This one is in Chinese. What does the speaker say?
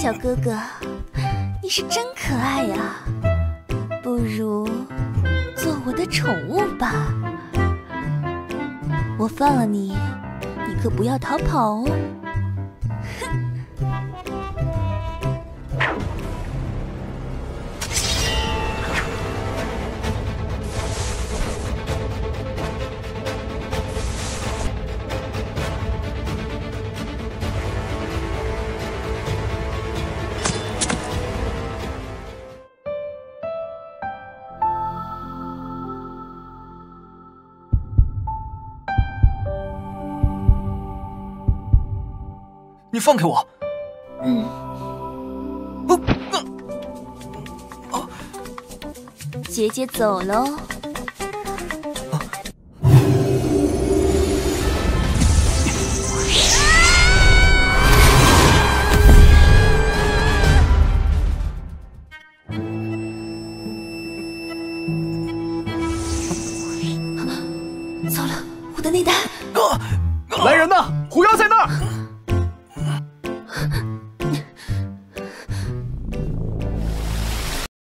小哥哥，你是真可爱呀，不如做我的宠物吧。我放了你，你可不要逃跑哦。你放开我！嗯，不，姐姐走喽。糟了，我的内丹！来人呐！狐妖在那儿！